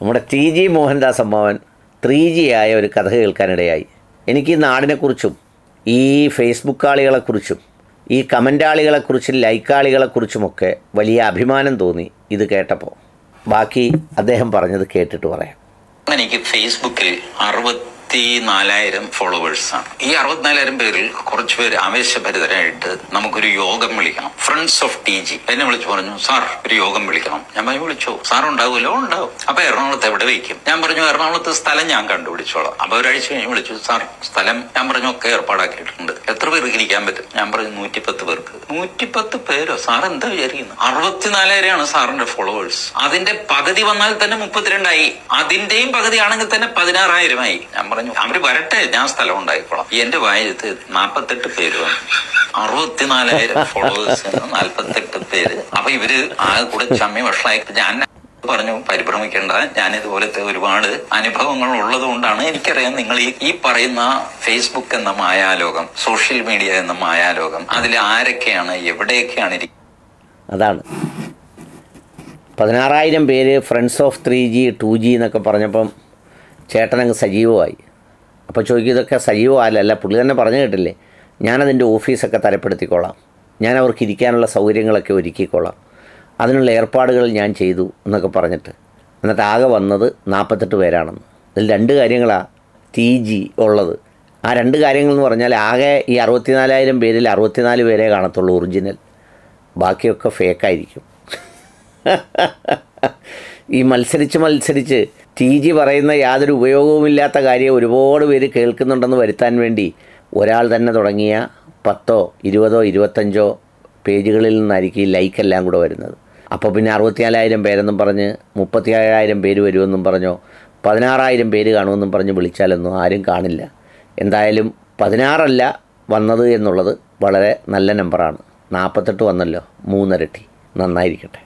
നമ്മുടെ T G Mohandas അമ്മാവൻ three G ആയ ഒരു കഥ കേൾക്കാനിടയായി. എനിക്ക് ഈ നാടിനെക്കുറിച്ചും ഈ ഫേസ്ബുക്ക് ആളുകളെക്കുറിച്ചും ഈ കമന്റാളികളെക്കുറിച്ചും ലൈക്കാളികളെക്കുറിച്ചുമൊക്കെ വലിയ അഭിമാനം തോന്നി ഇത് കേട്ടപ്പോൾ. ബാക്കി അദ്ദേഹം പറഞ്ഞത് കേട്ടിട്ട് പറയാം. എനിക്ക് ഫേസ്ബുക്കിൽ അറുപത്തി നാലായിരം ഫോളോവേഴ്സാണ് ഈ അറുപത്തിനാലായിരം പേരിൽ കുറച്ച് പേര് ആവേശഭരിതരായിട്ട് നമുക്കൊരു യോഗം വിളിക്കണം. ഫ്രണ്ട്സ് ഓഫ് ടി ജി എന്നെ വിളിച്ചു പറഞ്ഞു സാർ ഒരു യോഗം വിളിക്കണം. ഞാൻ പറഞ്ഞു വിളിച്ചോ. സാർ ഉണ്ടാവുമല്ലോ ഉണ്ടാവും. അപ്പൊ എറണാകുളത്ത് എവിടെ വയ്ക്കും? ഞാൻ പറഞ്ഞു എറണാകുളത്ത് സ്ഥലം ഞാൻ കണ്ടുപിടിച്ചോളാം. അപ്പൊ ഒരാഴ്ച കഴിഞ്ഞ് വിളിച്ചു സാർ സ്ഥലം ഞാൻ പറഞ്ഞു ഒക്കെ ഏർപ്പാടാക്കിയിട്ടുണ്ട്. എത്ര പേർക്ക് ഇരിക്കാൻ പറ്റും? ഞാൻ പറഞ്ഞു നൂറ്റിപ്പത്ത് പേർക്ക്. നൂറ്റിപ്പത്ത് പേരോ? സാർ എന്താ വിചാരിക്കുന്നത് അറുപത്തിനാലായിരമാണ് സാറിന്റെ ഫോളോവേഴ്സ് അതിന്റെ പകുതി വന്നാൽ തന്നെ മുപ്പത്തിരണ്ടായി. അതിന്റെയും പകുതി ആണെങ്കിൽ തന്നെ പതിനാറായിരമായി. ഞാൻ പറഞ്ഞു അവർ വരട്ടെ ഞാൻ സ്ഥലം ഉണ്ടായിക്കോളാം എന്റെ വായത്ത് നാപ്പത്തെട്ട് പേര് അറുപത്തിനാലായിരം ഫോളോവേഴ്സ് നാല്പത്തെട്ട് പേര്. അപ്പൊ ഇവർ ആകെ കൂടെ ചമ്മി വഷളായി. ഞാൻ പറഞ്ഞു പരിഭ്രമിക്കേണ്ട. ഞാൻ ഇതുപോലത്തെ ഒരുപാട് അനുഭവങ്ങൾ ഉള്ളത് കൊണ്ടാണ് എനിക്കറിയാം നിങ്ങൾ ഈ പറയുന്ന ഫേസ്ബുക്ക് എന്ന മായാലോകം സോഷ്യൽ മീഡിയ എന്ന മായാലോകം അതിൽ ആരൊക്കെയാണ് എവിടെയൊക്കെയാണ് അതാണ്. പതിനാറായിരം പേര് friends of three G two G എന്നൊക്കെ പറഞ്ഞപ്പം ചേട്ടനങ്ങ് സജീവമായി. അപ്പോൾ ചോദിക്കും ഇതൊക്കെ സജീവമല്ല പുള്ളി തന്നെ പറഞ്ഞു കേട്ടില്ലേ ഞാനതിന്റെ ഓഫീസൊക്കെ തരപ്പെടുത്തിക്കോളാം. ഞാൻ അവർക്ക് ഇരിക്കാനുള്ള സൗകര്യങ്ങളൊക്കെ ഒരുക്കിക്കോളാം. അതിനുള്ള ഏർപ്പാടുകൾ ഞാൻ ചെയ്തു എന്നൊക്കെ പറഞ്ഞിട്ട്. എന്നിട്ട് ആകെ വന്നത് നാൽപ്പത്തെട്ട് പേരാണെന്ന്. അതിൽ രണ്ട് കാര്യങ്ങളാണ് ടി ജി ഉള്ളത്. ആ രണ്ട് കാര്യങ്ങളെന്ന് പറഞ്ഞാൽ ആകെ ഈ അറുപത്തിനാലായിരം പേരിൽ അറുപത്തിനാല് പേരെ കാണത്തുള്ളൂ ഒറിജിനൽ. ബാക്കിയൊക്കെ ഫേക്കായിരിക്കും. ഈ മത്സരിച്ച് മത്സരിച്ച് ടി ജി പറയുന്ന യാതൊരു ഉപയോഗവുമില്ലാത്ത കാര്യം ഒരുപാട് പേര് കേൾക്കുന്നുണ്ടെന്ന് വരുത്താൻ വേണ്ടി ഒരാൾ തന്നെ തുടങ്ങിയ പത്തോ ഇരുപതോ ഇരുപത്തഞ്ചോ പേജുകളിൽ നിന്നായിരിക്കും ഈ ലൈക്കെല്ലാം കൂടെ വരുന്നത്. അപ്പോൾ പിന്നെ അറുപത്തിനാലായിരം പേരെന്നും പറഞ്ഞ് മുപ്പത്തി ഏഴായിരം പേര് വരുമെന്നും പറഞ്ഞോ പതിനാറായിരം പേര് കാണുമെന്നും പറഞ്ഞ് വിളിച്ചാലൊന്നും ആരും കാണില്ല. എന്തായാലും പതിനാറല്ല വന്നത് എന്നുള്ളത് വളരെ നല്ല നമ്പറാണ് നാൽപ്പത്തെട്ട് വന്നല്ലോ മൂന്നരട്ടി. നന്നായിരിക്കട്ടെ.